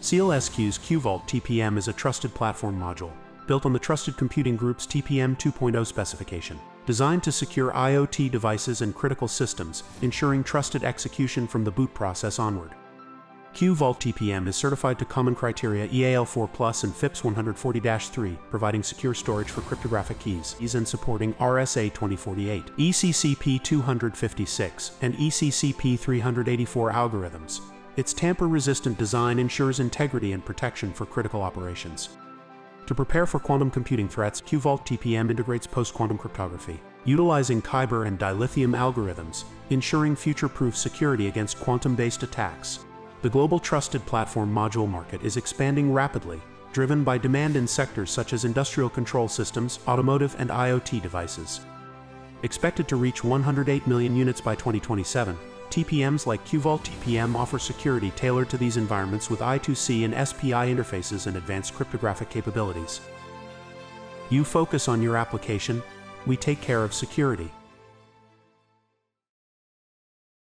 SealSQ's QVault TPM is a trusted platform module built on the Trusted Computing Group's TPM 2.0 specification, designed to secure IoT devices and critical systems, ensuring trusted execution from the boot process onward. QVault TPM is certified to common criteria EAL4 Plus and FIPS 140-3, providing secure storage for cryptographic keys, and supporting RSA 2048, ECCP 256, and ECCP 384 algorithms. Its tamper-resistant design ensures integrity and protection for critical operations. To prepare for quantum computing threats, QVault TPM integrates post-quantum cryptography, utilizing Kyber and dilithium algorithms, ensuring future-proof security against quantum-based attacks. The global trusted platform module market is expanding rapidly, driven by demand in sectors such as industrial control systems, automotive, and IoT devices. Expected to reach 108 million units by 2027, TPMs like QVault TPM offer security tailored to these environments with I2C and SPI interfaces and advanced cryptographic capabilities. You focus on your application, we take care of security.